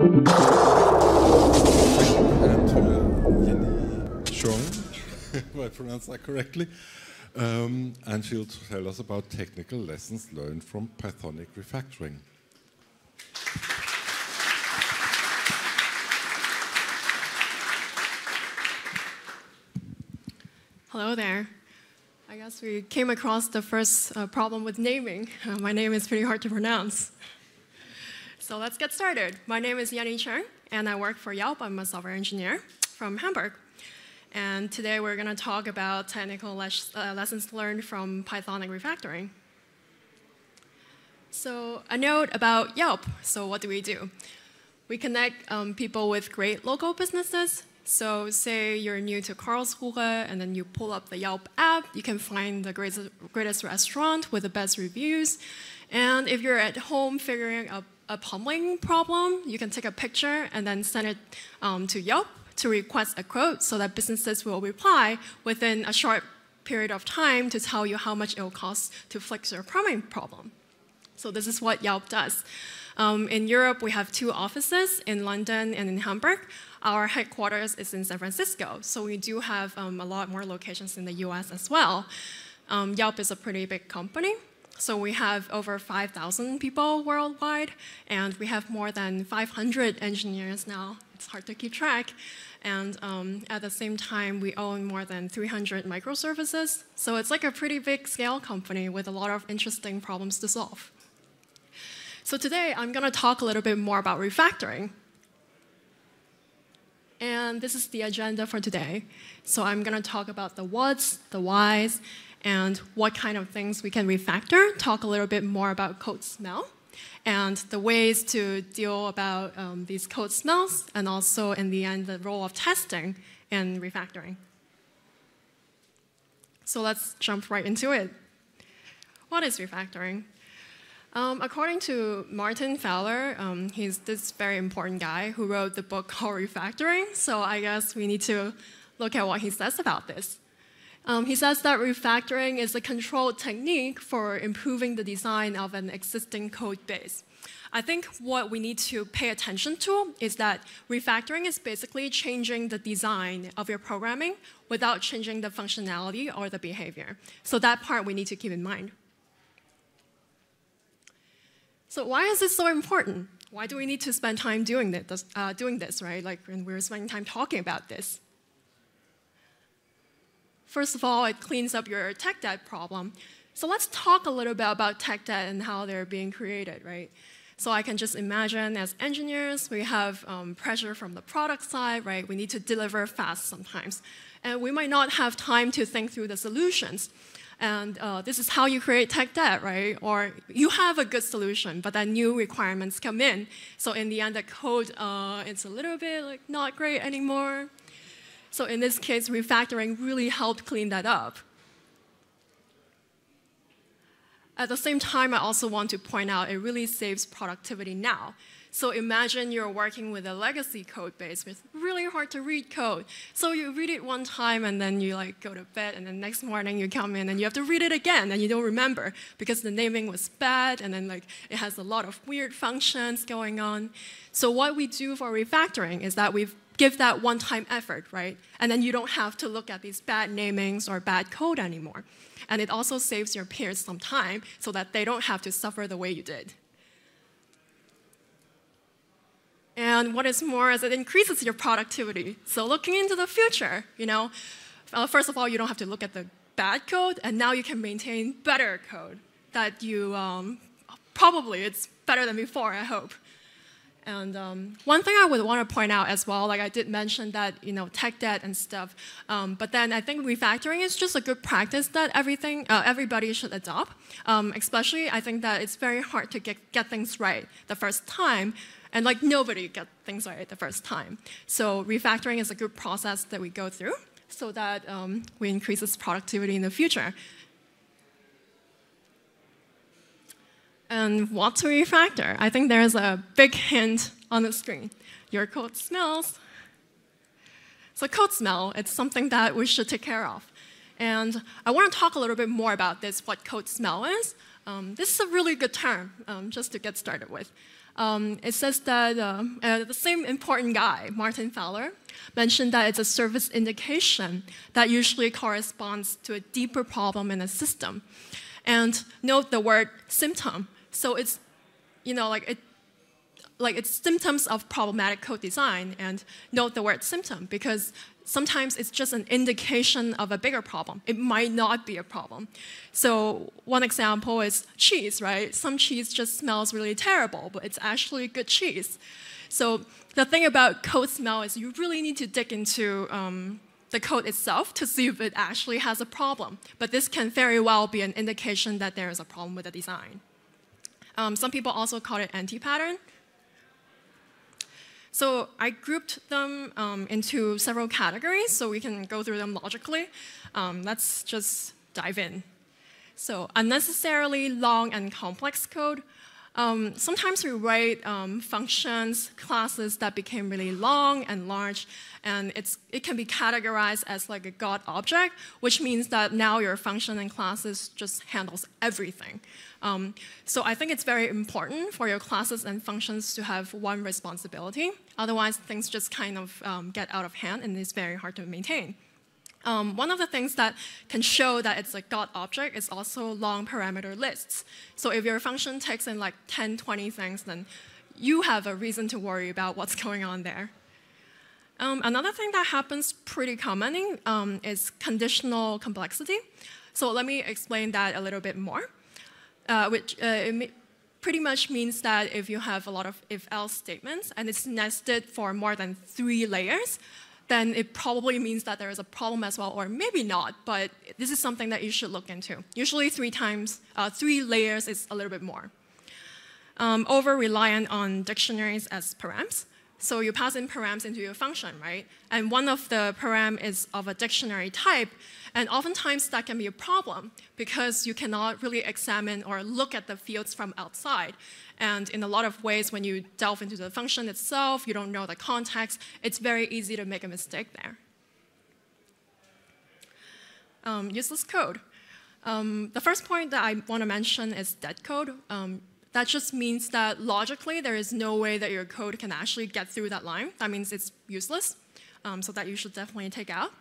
Jenny if I pronounce that correctly. Um, and she'll tell us about technical lessons learned from Pythonic refactoring. Hello there. I guess we came across the first uh, problem with naming. Uh, my name is pretty hard to pronounce. So let's get started. My name is Yenny Cheung, and I work for Yelp. I'm a software engineer from Hamburg. And today we're going to talk about technical uh, lessons learned from Pythonic refactoring. So a note about Yelp. So what do we do? We connect um, people with great local businesses so say you're new to Karlsruhe and then you pull up the Yelp app, you can find the greatest, greatest restaurant with the best reviews. And if you're at home figuring out a plumbing problem, you can take a picture and then send it um, to Yelp to request a quote so that businesses will reply within a short period of time to tell you how much it will cost to fix your plumbing problem. So this is what Yelp does. Um, in Europe, we have two offices in London and in Hamburg. Our headquarters is in San Francisco, so we do have um, a lot more locations in the US as well. Um, Yelp is a pretty big company, so we have over 5,000 people worldwide, and we have more than 500 engineers now. It's hard to keep track. And um, at the same time, we own more than 300 microservices. So it's like a pretty big scale company with a lot of interesting problems to solve. So today, I'm going to talk a little bit more about refactoring. And this is the agenda for today. So I'm going to talk about the what's, the whys, and what kind of things we can refactor, talk a little bit more about code smell, and the ways to deal about um, these code smells, and also in the end, the role of testing and refactoring. So let's jump right into it. What is refactoring? Um, according to Martin Fowler, um, he's this very important guy who wrote the book called Refactoring. So I guess we need to look at what he says about this. Um, he says that refactoring is a controlled technique for improving the design of an existing code base. I think what we need to pay attention to is that refactoring is basically changing the design of your programming without changing the functionality or the behavior. So that part we need to keep in mind. So why is this so important? Why do we need to spend time doing this, uh, doing this right? Like, when we're spending time talking about this. First of all, it cleans up your tech debt problem. So let's talk a little bit about tech debt and how they're being created, right? So I can just imagine as engineers, we have um, pressure from the product side, right? We need to deliver fast sometimes. And we might not have time to think through the solutions. And uh, this is how you create tech debt, right? Or you have a good solution, but then new requirements come in. So in the end, the code uh, it's a little bit like not great anymore. So in this case, refactoring really helped clean that up. At the same time, I also want to point out it really saves productivity now. So imagine you're working with a legacy code base with really hard to read code. So you read it one time and then you like go to bed and then next morning you come in and you have to read it again and you don't remember because the naming was bad and then like it has a lot of weird functions going on. So what we do for refactoring is that we give that one-time effort, right? And then you don't have to look at these bad namings or bad code anymore. And it also saves your peers some time so that they don't have to suffer the way you did. And what is more is it increases your productivity. So looking into the future, you know, uh, first of all, you don't have to look at the bad code, and now you can maintain better code that you um, probably it's better than before. I hope. And um, one thing I would want to point out as well, like I did mention that you know tech debt and stuff, um, but then I think refactoring is just a good practice that everything uh, everybody should adopt. Um, especially, I think that it's very hard to get get things right the first time. And like nobody got things right the first time. So refactoring is a good process that we go through so that um, we increase its productivity in the future. And what to refactor? I think there's a big hint on the screen. Your code smells. So code smell, it's something that we should take care of. And I want to talk a little bit more about this, what code smell is. Um, this is a really good term, um, just to get started with. um, it says that uh, uh, the same important guy, Martin Fowler, mentioned that it's a service indication that usually corresponds to a deeper problem in a system. And note the word symptom. So it's, you know, like it, like it's symptoms of problematic code design. And note the word symptom because sometimes it's just an indication of a bigger problem. It might not be a problem. So one example is cheese, right? Some cheese just smells really terrible, but it's actually good cheese. So the thing about code smell is you really need to dig into um, the code itself to see if it actually has a problem. But this can very well be an indication that there is a problem with the design. Um, some people also call it anti-pattern. So I grouped them um, into several categories so we can go through them logically. Um, let's just dive in. So unnecessarily long and complex code. Um, sometimes we write um, functions, classes that became really long and large, and it can be categorized as like a God object, which means that now your function and classes just handles everything. Um, so I think it's very important for your classes and functions to have one responsibility. Otherwise, things just kind of um, get out of hand, and it's very hard to maintain. Um, one of the things that can show that it's a God object is also long parameter lists. So if your function takes in like 10, 20 things, then you have a reason to worry about what's going on there. Um, another thing that happens pretty commonly um, is conditional complexity. So let me explain that a little bit more, uh, which uh, pretty much means that if you have a lot of if-else statements and it's nested for more than three layers, then it probably means that there is a problem as well, or maybe not, but this is something that you should look into. Usually three times, uh, three layers is a little bit more. Um, over reliant on dictionaries as params. So you pass in params into your function, right? And one of the param is of a dictionary type, and oftentimes that can be a problem because you cannot really examine or look at the fields from outside. And in a lot of ways, when you delve into the function itself, you don't know the context, it's very easy to make a mistake there. Um, useless code. Um, the first point that I want to mention is dead code. Um, that just means that logically, there is no way that your code can actually get through that line. That means it's useless, um, so that you should definitely take out.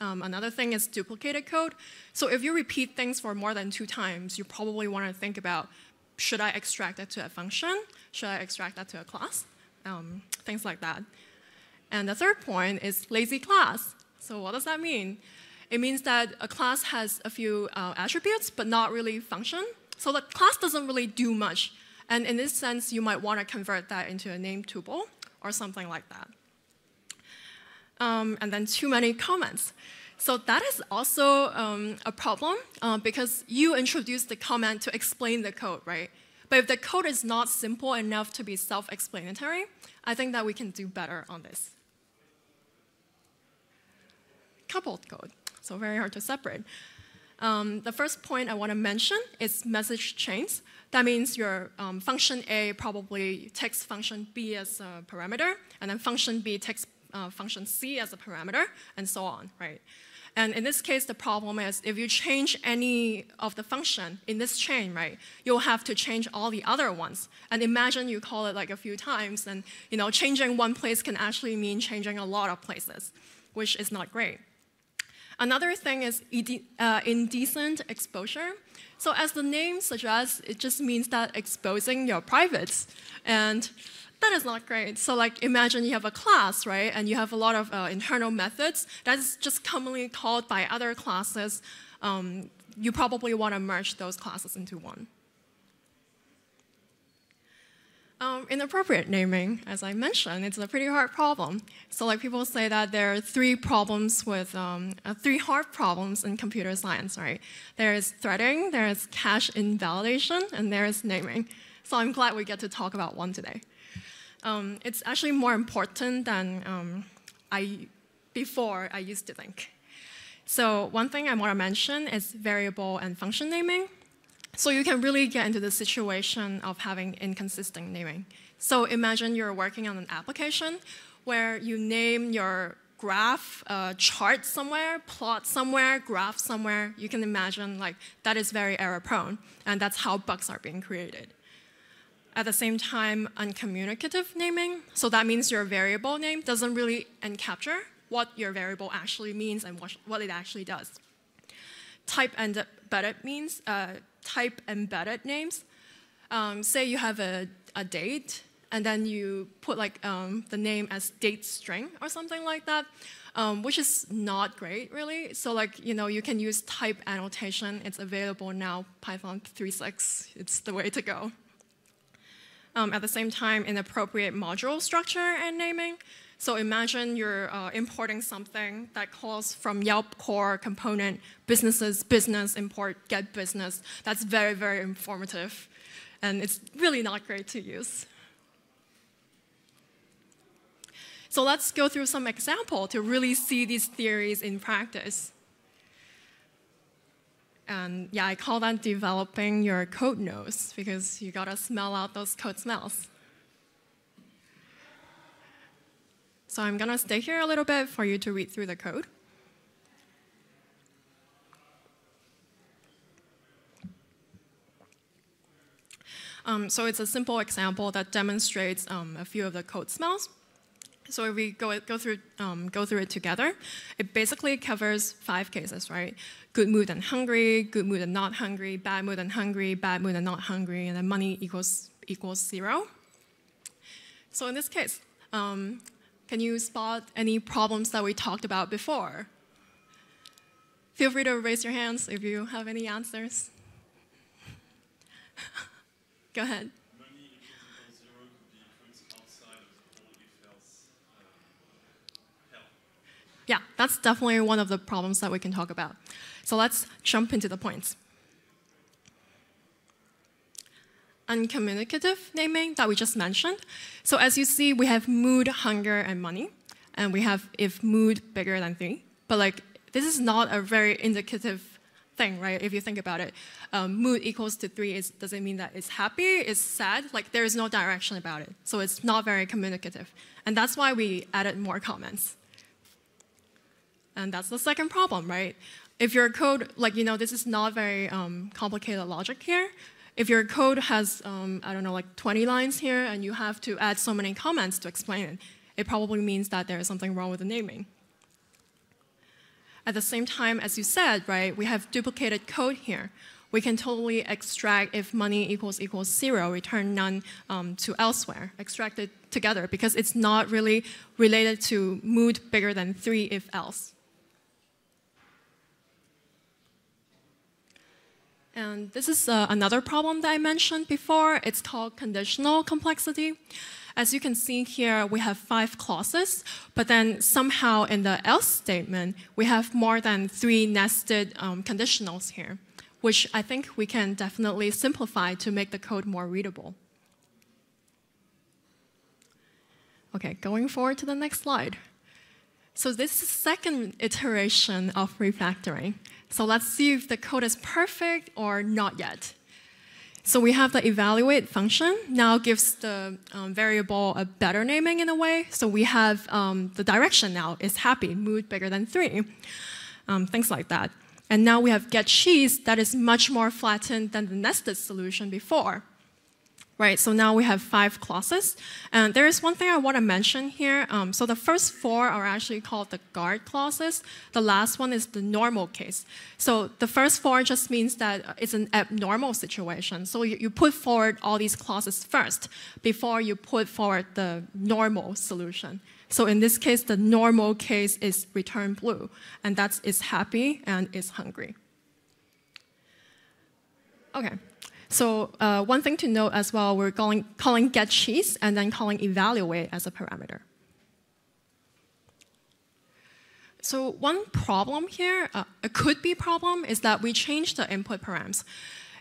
Um, another thing is duplicated code. So if you repeat things for more than two times, you probably want to think about, should I extract that to a function? Should I extract that to a class? Um, things like that. And the third point is lazy class. So what does that mean? It means that a class has a few uh, attributes, but not really function. So the class doesn't really do much. And in this sense, you might want to convert that into a name tuple or something like that. Um, and then too many comments. So that is also um, a problem uh, because you introduce the comment to explain the code, right? But if the code is not simple enough to be self-explanatory, I think that we can do better on this. Coupled code, so very hard to separate. Um, the first point I want to mention is message chains. That means your um, function A probably takes function B as a parameter, and then function B takes uh, function C as a parameter, and so on, right? And in this case, the problem is if you change any of the function in this chain, right, you'll have to change all the other ones. And imagine you call it like a few times, and you know, changing one place can actually mean changing a lot of places, which is not great. Another thing is uh, indecent exposure. So as the name suggests, it just means that exposing your privates. And that is not great. So like imagine you have a class, right? And you have a lot of uh, internal methods that is just commonly called by other classes. Um, you probably want to merge those classes into one. Um, inappropriate naming, as I mentioned, it's a pretty hard problem. So like people say that there are three problems with, um, uh, three hard problems in computer science, right? There is threading, there is cache invalidation, and there is naming. So I'm glad we get to talk about one today. Um, it's actually more important than um, I, before I used to think. So one thing I want to mention is variable and function naming. So you can really get into the situation of having inconsistent naming. So imagine you're working on an application where you name your graph uh, chart somewhere, plot somewhere, graph somewhere. You can imagine like that is very error prone, and that's how bugs are being created. At the same time, uncommunicative naming. So that means your variable name doesn't really encapture what your variable actually means and what, what it actually does. Type and embedded means uh, type embedded names. Um, say you have a, a date and then you put like um, the name as date string or something like that, um, which is not great really. So like you know you can use type annotation. It's available now, Python 3.6. It's the way to go. Um, at the same time, inappropriate module structure and naming. So imagine you're uh, importing something that calls from Yelp core component businesses, business, import, get business. That's very, very informative. And it's really not great to use. So let's go through some example to really see these theories in practice. And yeah, I call that developing your code nose because you gotta smell out those code smells. So I'm gonna stay here a little bit for you to read through the code. Um, so it's a simple example that demonstrates um, a few of the code smells. So if we go, go, through, um, go through it together, it basically covers five cases, right? Good mood and hungry, good mood and not hungry, bad mood and hungry, bad mood and not hungry, and then money equals, equals zero. So in this case, um, can you spot any problems that we talked about before? Feel free to raise your hands if you have any answers. Go ahead. Yeah, that's definitely one of the problems that we can talk about. So let's jump into the points. Uncommunicative naming that we just mentioned. So as you see, we have mood, hunger, and money. And we have if mood bigger than three. But like, this is not a very indicative thing, right? If you think about it, um, mood equals to three is, doesn't mean that it's happy, it's sad? Like there is no direction about it. So it's not very communicative. And that's why we added more comments. And that's the second problem, right? If your code, like, you know, this is not very um, complicated logic here. If your code has, um, I don't know, like 20 lines here, and you have to add so many comments to explain it, it probably means that there is something wrong with the naming. At the same time, as you said, right, we have duplicated code here. We can totally extract if money equals equals zero, return none um, to elsewhere, extract it together because it's not really related to mood bigger than three if else. And this is uh, another problem that I mentioned before. It's called conditional complexity. As you can see here, we have five clauses, but then somehow in the else statement, we have more than three nested um, conditionals here, which I think we can definitely simplify to make the code more readable. Okay, going forward to the next slide. So this is the second iteration of refactoring. So let's see if the code is perfect or not yet. So we have the evaluate function now gives the um, variable a better naming in a way. So we have um, the direction now is happy, mood bigger than three, um, things like that. And now we have get cheese that is much more flattened than the nested solution before right? So now we have five clauses. And there is one thing I want to mention here. Um, so the first four are actually called the guard clauses. The last one is the normal case. So the first four just means that it's an abnormal situation. So you, you put forward all these clauses first before you put forward the normal solution. So in this case, the normal case is return blue, and that's is happy and is hungry. Okay. So uh, one thing to note as well, we're calling, calling get cheese and then calling evaluate as a parameter. So one problem here, uh, a could be problem, is that we change the input params.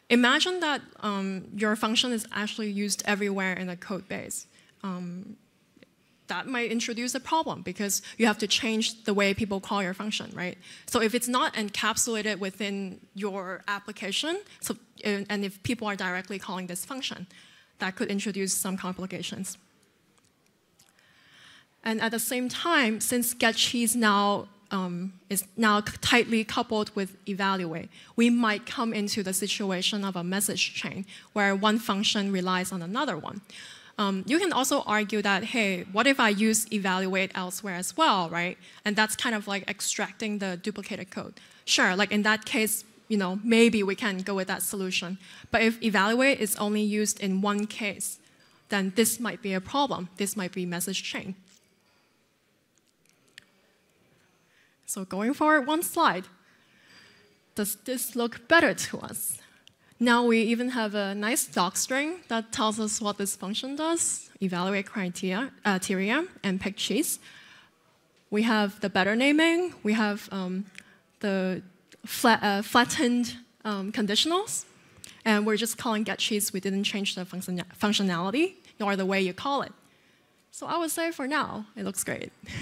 Imagine that um, your function is actually used everywhere in the code base. Um, that might introduce a problem because you have to change the way people call your function, right? So if it's not encapsulated within your application, so, and if people are directly calling this function, that could introduce some complications. And at the same time, since getCheese now um, is now tightly coupled with evaluate, we might come into the situation of a message chain where one function relies on another one. Um, you can also argue that, hey, what if I use evaluate elsewhere as well, right? And that's kind of like extracting the duplicated code. Sure, like in that case, you know, maybe we can go with that solution. But if evaluate is only used in one case, then this might be a problem. This might be message chain. So going forward one slide, does this look better to us? Now we even have a nice docstring that tells us what this function does, evaluate criteria, uh, and pick cheese. We have the better naming. We have um, the flat, uh, flattened um, conditionals. And we're just calling get cheese. We didn't change the function functionality nor the way you call it. So I would say for now, it looks great.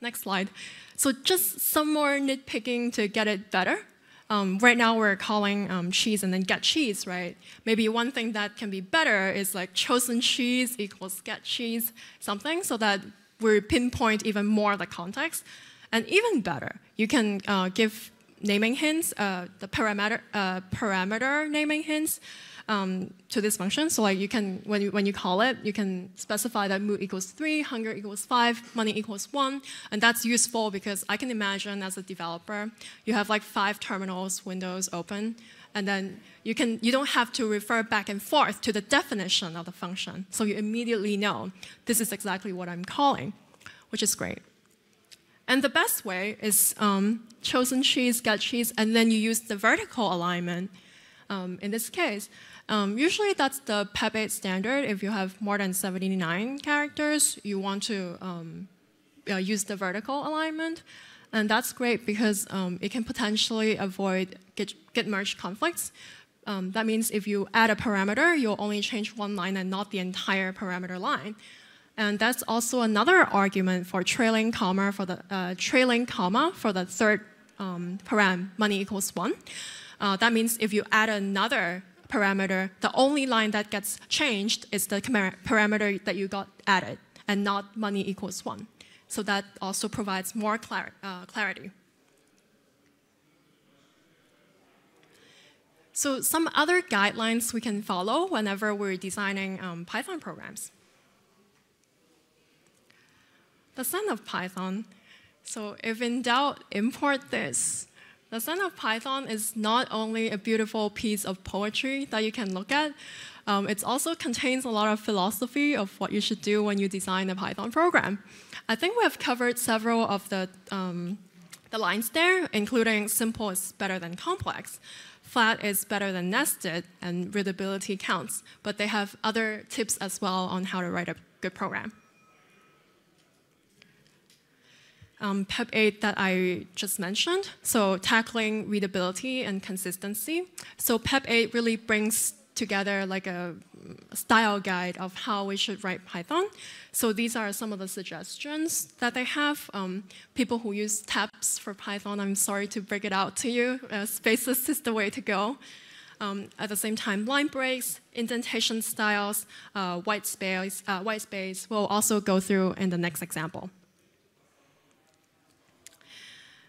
Next slide. So just some more nitpicking to get it better. Um, right now we're calling um, cheese and then get cheese, right? Maybe one thing that can be better is like chosen cheese equals get cheese, something, so that we pinpoint even more the context. And even better, you can uh, give naming hints, uh, the parameter, uh, parameter naming hints um, to this function. So like you can, when you, when you call it, you can specify that mood equals three, hunger equals five, money equals one. And that's useful because I can imagine as a developer, you have like five terminals, windows open, and then you, can, you don't have to refer back and forth to the definition of the function. So you immediately know this is exactly what I'm calling, which is great. And the best way is um, chosen cheese, get cheese, and then you use the vertical alignment. Um, in this case, um, usually that's the PEP 8 standard. If you have more than 79 characters, you want to um, uh, use the vertical alignment. And that's great because um, it can potentially avoid git, git merge conflicts. Um, that means if you add a parameter, you'll only change one line and not the entire parameter line. And that's also another argument for trailing comma for the uh, trailing comma for the third um, param money equals one. Uh, that means if you add another parameter, the only line that gets changed is the parameter that you got added and not money equals one. So that also provides more clar uh, clarity. So some other guidelines we can follow whenever we're designing um, Python programs. The Zen of Python. So if in doubt, import this. The Zen of Python is not only a beautiful piece of poetry that you can look at, um, it also contains a lot of philosophy of what you should do when you design a Python program. I think we have covered several of the, um, the lines there, including simple is better than complex, flat is better than nested, and readability counts. But they have other tips as well on how to write a good program. Um, PEP 8 that I just mentioned, so tackling readability and consistency. So PEP 8 really brings together like a style guide of how we should write Python. So these are some of the suggestions that they have. Um, people who use tabs for Python, I'm sorry to break it out to you. Uh, spaces is the way to go. Um, at the same time, line breaks, indentation styles, uh, white space, uh, white space we'll also go through in the next example.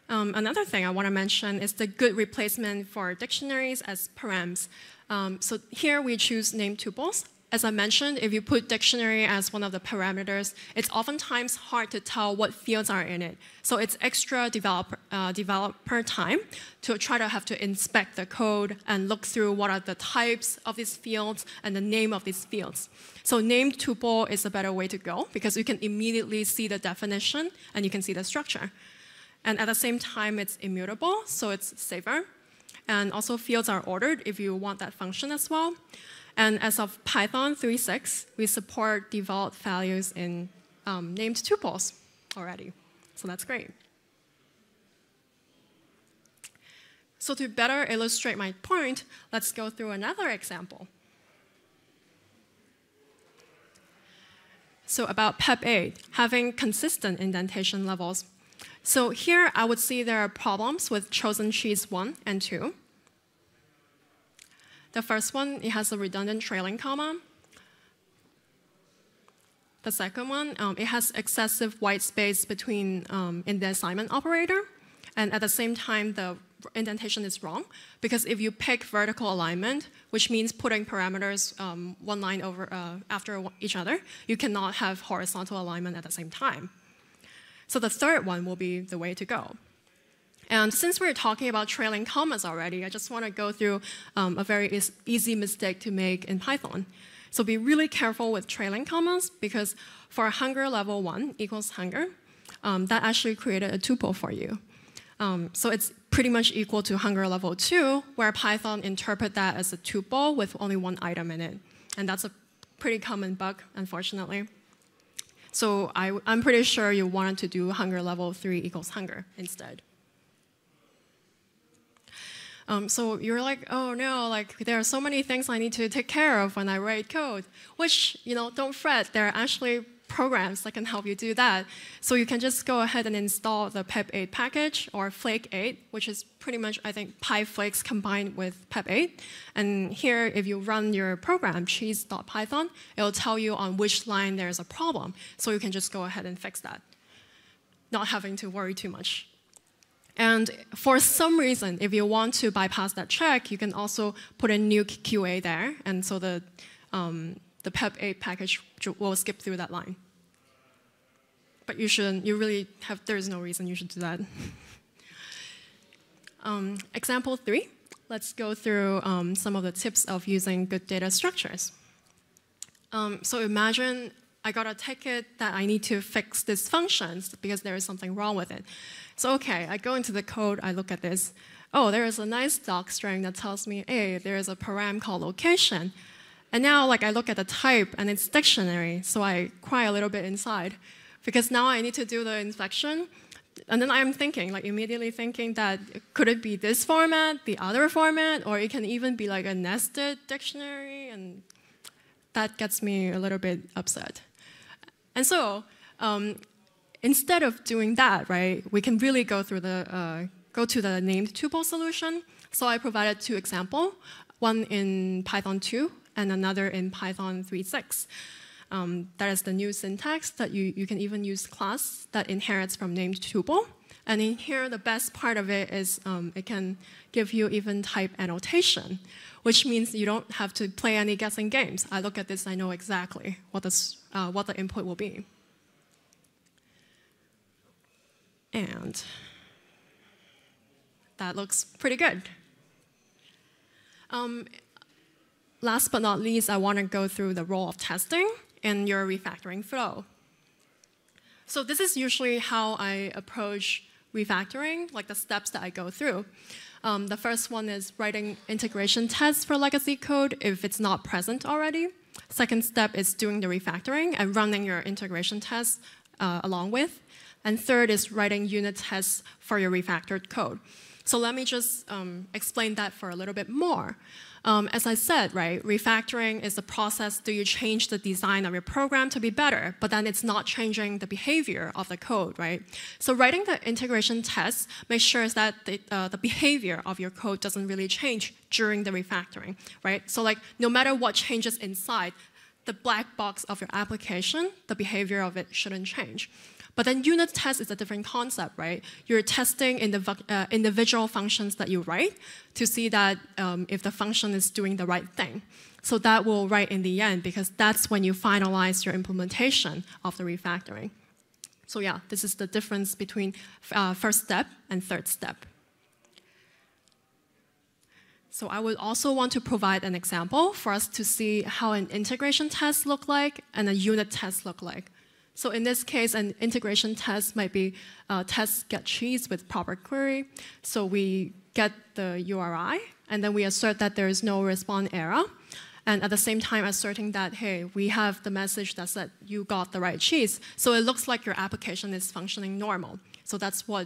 Um, another thing I want to mention is the good replacement for dictionaries as params. Um, so here we choose name tuples. As I mentioned, if you put dictionary as one of the parameters, it's oftentimes hard to tell what fields are in it. So it's extra developer, uh, developer time to try to have to inspect the code and look through what are the types of these fields and the name of these fields. So named tuple is a better way to go because you can immediately see the definition and you can see the structure. And at the same time, it's immutable, so it's safer. And also fields are ordered if you want that function as well. And as of Python 3.6, we support default values in um, named tuples already. So that's great. So to better illustrate my point, let's go through another example. So about PEP8, having consistent indentation levels so here I would see there are problems with chosen cheese 1 and 2. The first one, it has a redundant trailing comma. the second one, um, it has excessive white space between um, in the assignment operator, and at the same time, the indentation is wrong because if you pick vertical alignment, which means putting parameters um, one line over uh, after each other, you cannot have horizontal alignment at the same time. So the third one will be the way to go. And since we're talking about trailing commas already, I just want to go through um, a very easy mistake to make in Python. So be really careful with trailing commas because for hunger level one equals hunger, um, that actually created a tuple for you. Um, so it's pretty much equal to hunger level two, where Python interpret that as a tuple with only one item in it. And that's a pretty common bug, unfortunately. So I, I'm pretty sure you wanted to do hunger level three equals hunger instead. Um, so you're like, oh no, like there are so many things I need to take care of when I write code. Which, you know, don't fret, there are actually programs that can help you do that. So you can just go ahead and install the PEP8 package or flake8, which is pretty much, I think, PyFlakes combined with PEP8. And here, if you run your program, cheese.python, it'll tell you on which line there's a problem. So you can just go ahead and fix that, not having to worry too much. And for some reason, if you want to bypass that check, you can also put a noqa there. And so the, um, the PEP-8 package will skip through that line. But you shouldn't, you really have, there's no reason you should do that. um, example three, let's go through um, some of the tips of using good data structures. Um, so imagine I got a ticket that I need to fix this functions because there is something wrong with it. So okay, I go into the code, I look at this. Oh, there is a nice doc string that tells me, hey, there is a param called location. And now like I look at the type and it's dictionary, so I cry a little bit inside because now I need to do the inspection. And then I'm thinking, like immediately thinking that could it be this format, the other format, or it can even be like a nested dictionary, and that gets me a little bit upset. And so um, instead of doing that, right, we can really go through the uh, go to the named tuple solution. So I provided two examples, one in Python 2 and another in Python 3.6. Um, that is the new syntax that you, you can even use class that inherits from named tuple. And in here, the best part of it is um, it can give you even type annotation, which means you don't have to play any guessing games. I look at this, I know exactly what, this, uh, what the input will be. And that looks pretty good. Um, last but not least, I want to go through the role of testing in your refactoring flow. So this is usually how I approach refactoring, like the steps that I go through. Um, the first one is writing integration tests for legacy code if it's not present already. Second step is doing the refactoring and running your integration tests uh, along with. And third is writing unit tests for your refactored code. So let me just um, explain that for a little bit more. Um, as I said, right, refactoring is the process do you change the design of your program to be better, but then it's not changing the behavior of the code, right? So writing the integration tests makes sure that the, uh, the behavior of your code doesn't really change during the refactoring, right? So like no matter what changes inside, the black box of your application, the behavior of it shouldn't change. But then unit test is a different concept, right? You're testing in the uh, individual functions that you write to see that um, if the function is doing the right thing. So that will write in the end because that's when you finalize your implementation of the refactoring. So yeah, this is the difference between uh, first step and third step. So I would also want to provide an example for us to see how an integration test look like and a unit test look like. So in this case, an integration test might be uh, test get cheese with proper query. So we get the URI, and then we assert that there is no response error. And at the same time, asserting that, hey, we have the message that said you got the right cheese. So it looks like your application is functioning normal. So that's what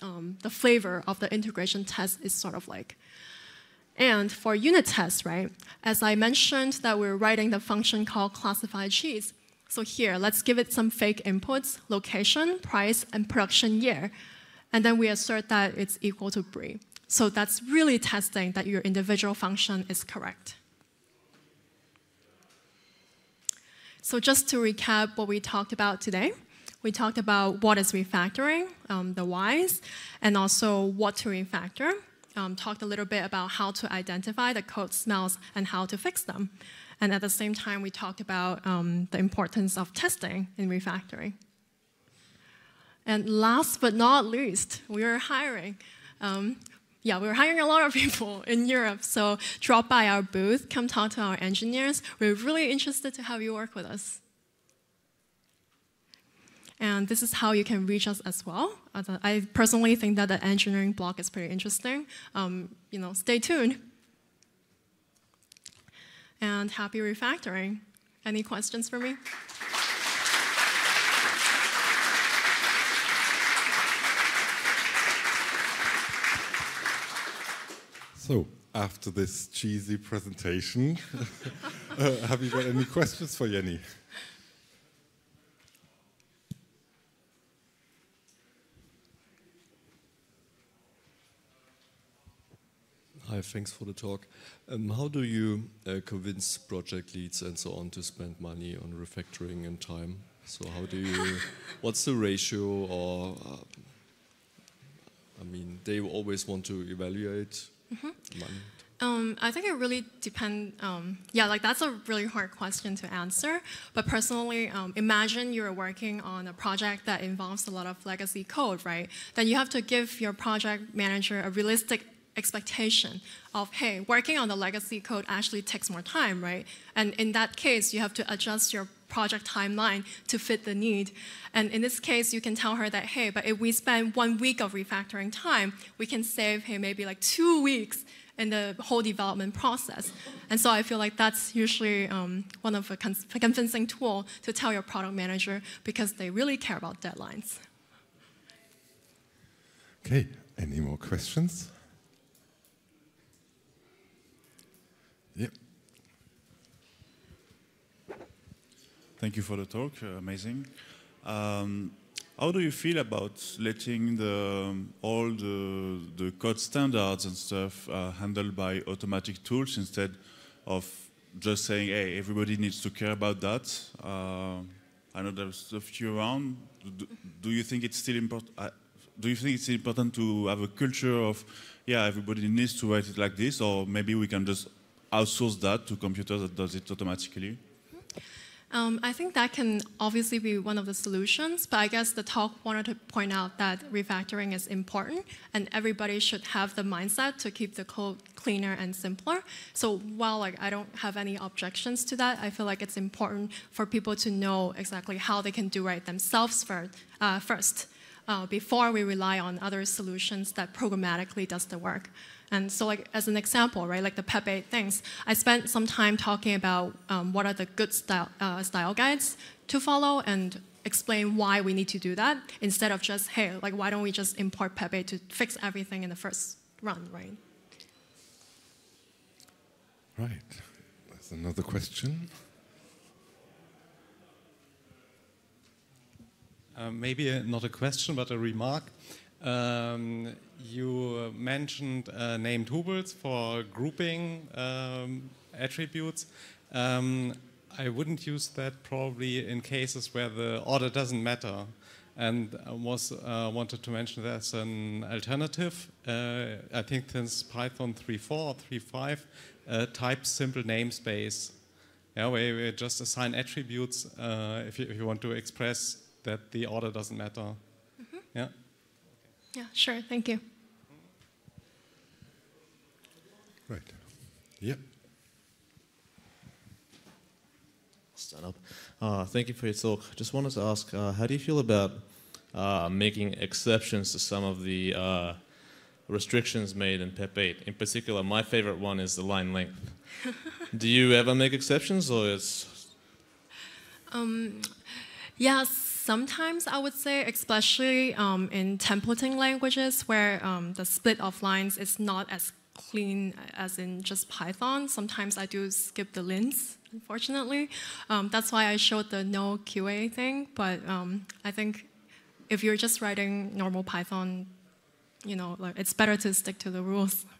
um, the flavor of the integration test is sort of like. And for unit tests, right, as I mentioned that we're writing the function called classify cheese, so here, let's give it some fake inputs, location, price, and production year. And then we assert that it's equal to brie. So that's really testing that your individual function is correct. So just to recap what we talked about today, we talked about what is refactoring, um, the whys, and also what to refactor. Um, talked a little bit about how to identify the code smells and how to fix them. And at the same time, we talked about um, the importance of testing in refactoring. And last but not least, we are hiring. Um, yeah, we're hiring a lot of people in Europe. So drop by our booth, come talk to our engineers. We're really interested to have you work with us. And this is how you can reach us as well. I personally think that the engineering block is pretty interesting. Um, you know, stay tuned. And happy refactoring. Any questions for me? So, after this cheesy presentation, uh, have you got any questions for Jenny? Hi, thanks for the talk. Um, how do you uh, convince project leads and so on to spend money on refactoring and time? So how do you, what's the ratio or, uh, I mean, they always want to evaluate Mm-hmm. Um, I think it really depends. Um, yeah, like that's a really hard question to answer. But personally, um, imagine you're working on a project that involves a lot of legacy code, right? Then you have to give your project manager a realistic expectation of, hey, working on the legacy code actually takes more time, right? And in that case, you have to adjust your project timeline to fit the need. And in this case, you can tell her that, hey, but if we spend one week of refactoring time, we can save, hey, maybe like two weeks in the whole development process. And so I feel like that's usually um, one of a convincing tool to tell your product manager because they really care about deadlines. Okay, any more questions? Yep. Thank you for the talk, uh, amazing. Um, how do you feel about letting the, um, all the, the code standards and stuff uh, handled by automatic tools instead of just saying, hey, everybody needs to care about that? Uh, I know there's a few around. Do, do you think it's still important? Uh, do you think it's important to have a culture of, yeah, everybody needs to write it like this, or maybe we can just outsource that to computers that does it automatically? Um, I think that can obviously be one of the solutions, but I guess the talk wanted to point out that refactoring is important and everybody should have the mindset to keep the code cleaner and simpler. So while like I don't have any objections to that, I feel like it's important for people to know exactly how they can do it themselves first, uh, first uh, before we rely on other solutions that programmatically does the work. And so, like as an example, right, like the Pepe things, I spent some time talking about um, what are the good style, uh, style guides to follow and explain why we need to do that instead of just, hey, like why don't we just import Pepe to fix everything in the first run, right? Right. There's another question. Uh, maybe a, not a question, but a remark. Um, you mentioned uh, named tuples for grouping um, attributes. Um, I wouldn't use that probably in cases where the order doesn't matter. And I was uh, wanted to mention that as an alternative. Uh, I think since Python 3.4 or 3.5 uh, type simple namespace, yeah, where we just assign attributes uh, if you, if, you, want to express that the order doesn't matter. Mm -hmm. Yeah. Yeah, sure. Thank you. Right. Yep. Stand up. Uh, thank you for your talk. Just wanted to ask, uh, how do you feel about uh, making exceptions to some of the uh, restrictions made in PEP 8? In particular, my favorite one is the line length. do you ever make exceptions, or it's? Um, yes sometimes I would say, especially um, in templating languages where um, the split of lines is not as clean uh, as in just Python. Sometimes I do skip the lint, unfortunately. Um, that's why I showed the no QA thing, but um, I think if you're just writing normal Python, you know, it's better to stick to the rules.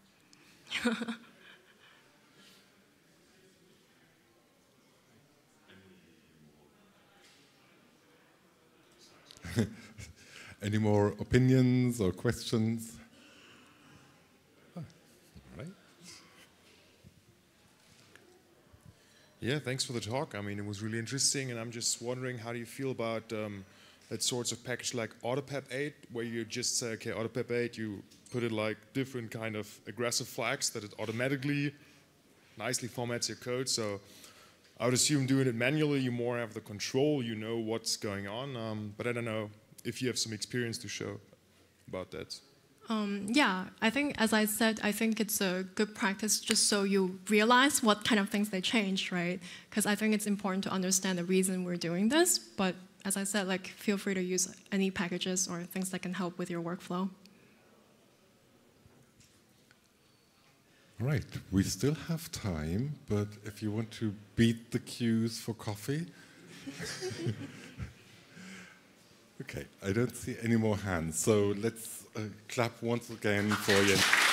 Any more opinions or questions? Yeah, thanks for the talk. I mean, it was really interesting, and I'm just wondering how do you feel about um, that sorts of package like AutoPep 8, where you just say, okay, AutoPep 8, you put it like different kind of aggressive flags that it automatically nicely formats your code. So I would assume doing it manually, you more have the control, you know what's going on. Um, but I don't know if you have some experience to show about that. Um, yeah, I think, as I said, I think it's a good practice just so you realize what kind of things they change, right? Because I think it's important to understand the reason we're doing this. But as I said, like, feel free to use any packages or things that can help with your workflow. All right, we still have time, but if you want to beat the queues for coffee. okay, I don't see any more hands, so let's clap once again for Jens.